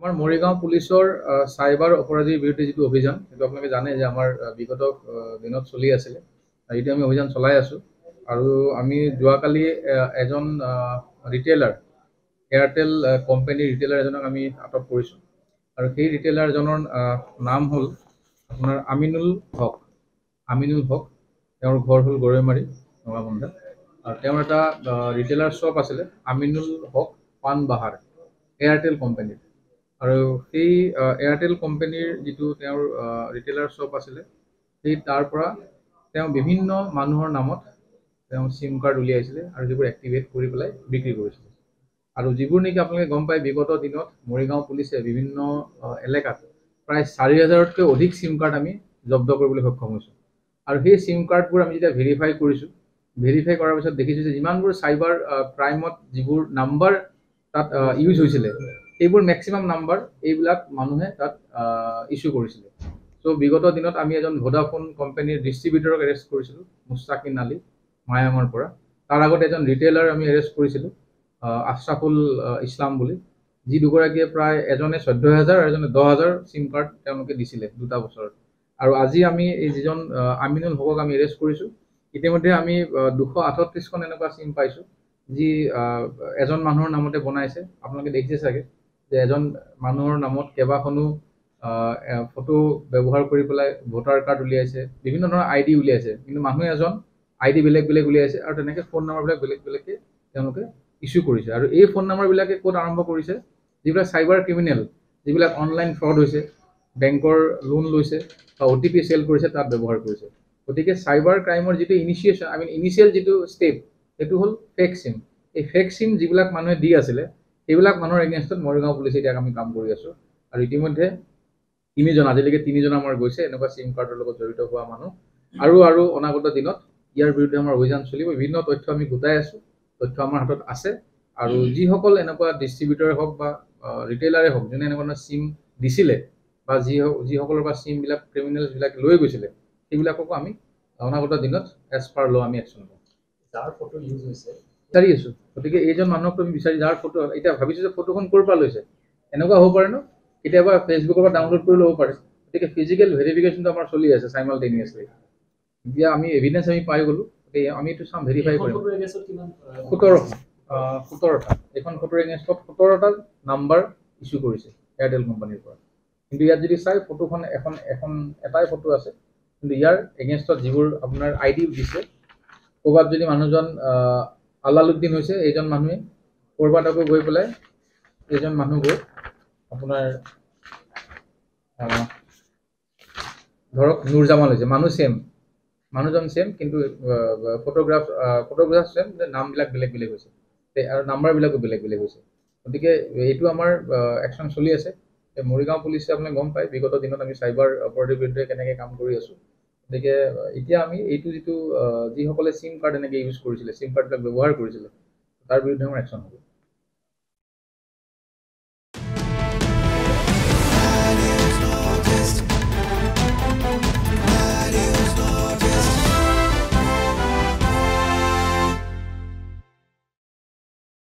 আমাৰ মৰিগাঁও পুলিচৰ চাইবাৰ অপৰাধীৰ বিৰুদ্ধে যিটো অভিযান সেইটো আপোনালোকে জানে যে আমাৰ বিগত দিনত চলি আছিলে। এতিয়া আমি অভিযান চলাই আছোঁ। আৰু আমি যোৱাকালি এজন ৰিটেইলাৰ এয়াৰটেল কোম্পানীৰ ৰিটেইলাৰ এজনক আমি আটক কৰিছোঁ। আৰু সেই ৰিটেইলাৰজনৰ নাম হ'ল আপোনাৰ আমিনুল হক। আমিনুল হক। তেওঁৰ ঘৰ হ'ল গৰৈমাৰী নগাবন্ধা। আৰু তেওঁৰ এটা ৰিটেইলাৰ শ্বপ আছিলে আমিনুল হক পাণ বাহাৰ এয়াৰটেল কোম্পানীৰ আৰু সেই এয়াৰটেল কোম্পানীৰ যিটো তেওঁৰ ৰিটেইলাৰ শ্বপ আছিলে সেই তাৰ পৰা তেওঁ বিভিন্ন মানুহৰ নামত তেওঁ চিম কাৰ্ড উলিয়াইছিলে আৰু যিবোৰ এক্টিভেট কৰি পেলাই বিক্ৰী কৰিছিলে। আৰু যিবোৰ নেকি আপোনালোকে গম পায় বিগত দিনত মৰিগাঁও পুলিচে বিভিন্ন এলেকাত প্ৰায় চাৰি হাজাৰতকৈ অধিক চিম কাৰ্ড আমি জব্দ কৰিবলৈ সক্ষম হৈছোঁ। আৰু সেই চিম কাৰ্ডবোৰ আমি যেতিয়া ভেৰিফাই কৰিছোঁ ভেৰিফাই কৰাৰ পিছত দেখিছোঁ যে যিমানবোৰ চাইবাৰ ক্ৰাইমত যিবোৰ নাম্বাৰ তাত ইউজ হৈছিলে সেইবোৰ মেক্সিমাম নাম্বাৰ এইবিলাক মানুহে তাত ইছ্যু কৰিছিলে। চ' বিগত দিনত আমি এজন ভোডাফোন কোম্পানীৰ ডিষ্ট্ৰিবিউটৰক এৰেষ্ট কৰিছিলোঁ মুস্তাকিন আলী মায়ামৰ পৰা। তাৰ আগতে এজন ৰিটেইলাৰ আমি এৰেষ্ট কৰিছিলোঁ আশ্ৰাফুল ইছলাম বুলি। যি দুগৰাকীয়ে প্ৰায় এজনে চৈধ্য হাজাৰ আৰু এজনে দহ হাজাৰ চিম কাৰ্ড তেওঁলোকে দিছিলে দুটা বছৰত। আৰু আজি আমি এই যিজন আমিনুল হকক আমি এৰেষ্ট কৰিছোঁ। ইতিমধ্যে আমি দুশ আঠত্ৰিছখন এনেকুৱা চিম পাইছোঁ যি এজন মানুহৰ নামতে বনাইছে। আপোনালোকে দেখিছে চাগে। যে এজন মানুহৰ নামত কেইবাখনো ফটো ব্যৱহাৰ কৰি পেলাই ভোটাৰ কাৰ্ড উলিয়াইছে বিভিন্ন ধৰণৰ আই ডি উলিয়াইছে কিন্তু মানুহ এজন আই ডি বেলেগ বেলেগ উলিয়াইছে আৰু তেনেকৈ ফোন নম্বৰবিলাক বেলেগ বেলেগকৈ তেওঁলোকে ইছ্যু কৰিছে। আৰু এই ফোন নম্বৰবিলাকে ক'ত আৰম্ভ কৰিছে? যিবিলাক চাইবাৰ ক্ৰিমিনেল যিবিলাক অনলাইন ফ্ৰড হৈছে বেংকৰ লোন লৈছে বা অ' টি পি চেল কৰিছে তাত ব্যৱহাৰ কৰিছে। গতিকে চাইবাৰ ক্ৰাইমৰ যিটো ইনিচিয়েশ্যন আই মিন ইনিচিয়েল যিটো ষ্টেপ সেইটো হ'ল ফেক চিম এই ফেক চিম যিবিলাক মানুহে দি আছিলে সেইবিলাক মানুহৰ এগেইনষ্টত মৰিগাঁও পুলিচে এতিয়া আমি কাম কৰি আছোঁ। আৰু ইতিমধ্যে তিনিজন আজিলৈকে তিনিজন আমাৰ গৈছে এনেকুৱা চিম কাৰ্ডৰ লগত জড়িত হোৱা মানুহ। আৰু আৰু অনাগত দিনত ইয়াৰ বিৰুদ্ধে আমাৰ অভিযান চলিব। বিভিন্ন তথ্য আমি গোটাই আছোঁ। তথ্য আমাৰ হাতত আছে। আৰু যিসকল এনেকুৱা ডিষ্ট্ৰিবিউটৰে হওক বা ৰিটেইলাৰে হওক যোনে এনেকুৱা ধৰণৰ চিম দিছিলে বা যি যিসকলৰ পৰা চিমবিলাক ক্ৰিমিনেলছবিলাক লৈ গৈছিলে সেইবিলাককো আমি অনাগত দিনত এজ পাৰ ল আমি একশ্যন ল'ম। যাৰ ফটো ইউজ হৈছে। বিচাৰি আছোঁ। গতিকে এইজন মানুহক আমি বিচাৰি যাৰ ফটো এতিয়া ভাবিছোঁ যে ফটোখন ক'ৰ পৰা লৈছে? এনেকুৱা হ'ব পাৰে ন? কেতিয়াবা ফেচবুকৰ পৰা ডাউনলোড কৰি ল'ব পাৰে। গতিকে ফিজিকেল ভেৰিফিকেশ্যনটো আমাৰ চলি আছে চাইমালটেনিয়াছলি এতিয়া আমি এভিডেঞ্চ আমি পাই গ'লোঁ। গতিকে আমি এইটো চাম ভেৰিফাই কৰিম। আহ, সোতৰটা। এইখন ফটোৰ এগেইনষ্টত সোতৰটা নাম্বাৰ ইছ্যু কৰিছে এয়াৰটেল কোম্পানীৰ পৰা। কিন্তু ইয়াত যদি চাই ফটোখন এখন এখন এটাই ফটো আছে। কিন্তু ইয়াৰ এগেইনষ্টত যিবোৰ আপোনাৰ আই ডি দিছে ক'ৰবাত যদি মানুহজন আহ, আলালুদ্দিন হৈছে এইজন মানুহে ক'ৰবাত আকৌ গৈ পেলাই এইজন মানুহ গৈ আপোনাৰ ধৰক নুৰজামাল হৈছে মানুহ ছেম মানুহজন ছেম কিন্তু ফটোগ্ৰাফ ফটোগ্ৰাফ ছেম নামবিলাক বেলেগ বেলেগ হৈছে। আৰু নাম্বাৰবিলাকো বেলেগ বেলেগ হৈছে। গতিকে এইটো আমাৰ একশ্যন চলি আছে। মৰিগাঁও পুলিচে আপুনি গম পায় বিগত দিনত আমি চাইবাৰ অপৰাধীৰ বিৰুদ্ধে কেনেকৈ কাম কৰি আছোঁ। গতিকে এতিয়া আমি এইটো যিটো যিসকলে চিম কাৰ্ড এনেকৈ ইউজ কৰিছিলে চিম কাৰ্ডবিলাক ব্যৱহাৰ কৰিছিলে তাৰ বিৰুদ্ধে আমাৰ একশ্যন হ'ব।